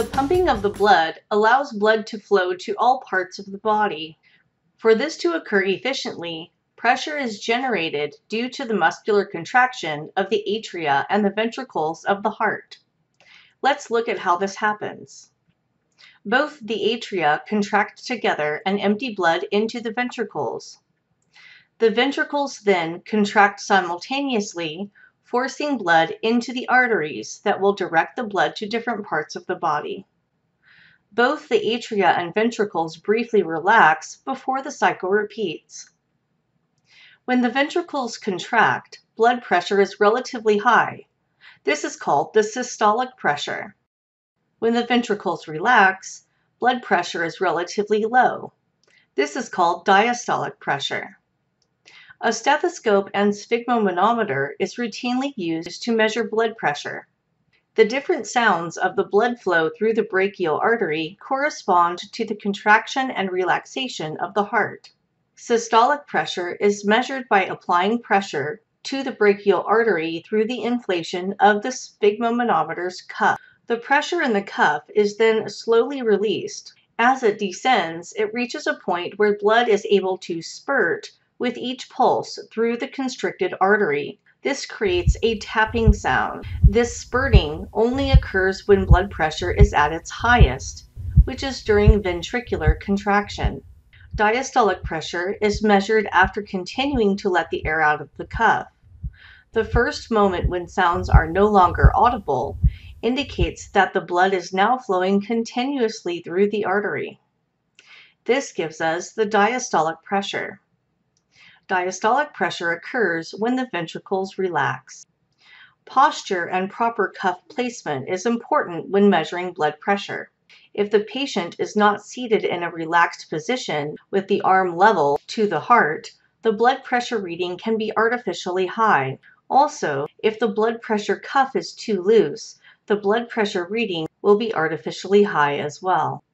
The pumping of the blood allows blood to flow to all parts of the body. For this to occur efficiently, pressure is generated due to the muscular contraction of the atria and the ventricles of the heart. Let's look at how this happens. Both the atria contract together and empty blood into the ventricles. The ventricles then contract simultaneously forcing blood into the arteries that will direct the blood to different parts of the body. Both the atria and ventricles briefly relax before the cycle repeats. When the ventricles contract, blood pressure is relatively high. This is called the systolic pressure. When the ventricles relax, blood pressure is relatively low. This is called diastolic pressure. A stethoscope and sphygmomanometer is routinely used to measure blood pressure. The different sounds of the blood flow through the brachial artery correspond to the contraction and relaxation of the heart. Systolic pressure is measured by applying pressure to the brachial artery through the inflation of the sphygmomanometer's cuff. The pressure in the cuff is then slowly released. As it descends, it reaches a point where blood is able to spurt with each pulse through the constricted artery. This creates a tapping sound. This spurting only occurs when blood pressure is at its highest, which is during ventricular contraction. Diastolic pressure is measured after continuing to let the air out of the cuff. The first moment when sounds are no longer audible indicates that the blood is now flowing continuously through the artery. This gives us the diastolic pressure. Diastolic pressure occurs when the ventricles relax. Posture and proper cuff placement is important when measuring blood pressure. If the patient is not seated in a relaxed position with the arm level to the heart, the blood pressure reading can be artificially high. Also, if the blood pressure cuff is too loose, the blood pressure reading will be artificially high as well.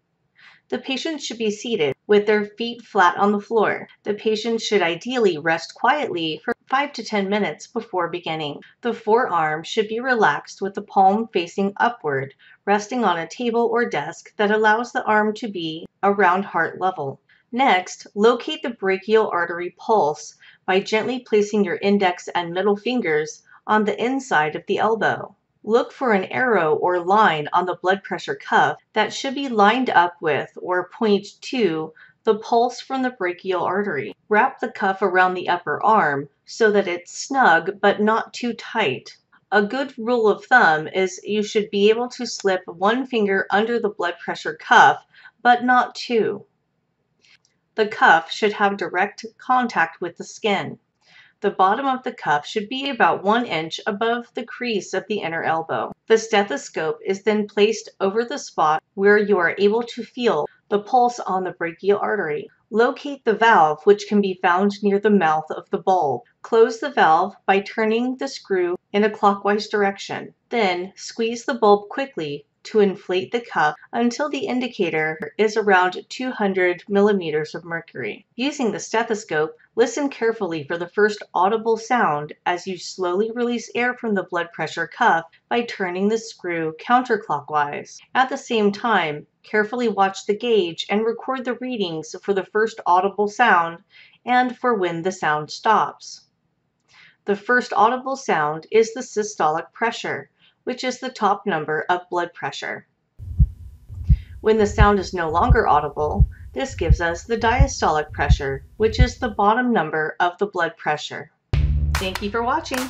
The patient should be seated with their feet flat on the floor. The patient should ideally rest quietly for 5 to 10 minutes before beginning. The forearm should be relaxed with the palm facing upward, resting on a table or desk that allows the arm to be around heart level. Next, locate the brachial artery pulse by gently placing your index and middle fingers on the inside of the elbow. Look for an arrow or line on the blood pressure cuff that should be lined up with or point to the pulse from the brachial artery. Wrap the cuff around the upper arm so that it's snug but not too tight. A good rule of thumb is you should be able to slip one finger under the blood pressure cuff, but not two. The cuff should have direct contact with the skin. The bottom of the cuff should be about one inch above the crease of the inner elbow. The stethoscope is then placed over the spot where you are able to feel the pulse on the brachial artery. Locate the valve, which can be found near the mouth of the bulb. Close the valve by turning the screw in a clockwise direction. Then squeeze the bulb quickly to inflate the cuff until the indicator is around 200 millimeters of mercury. Using the stethoscope, listen carefully for the first audible sound as you slowly release air from the blood pressure cuff by turning the screw counterclockwise. At the same time, carefully watch the gauge and record the readings for the first audible sound and for when the sound stops. The first audible sound is the systolic pressure which is the top number of blood pressure. When the sound is no longer audible, this gives us the diastolic pressure, which is the bottom number of the blood pressure. Thank you for watching.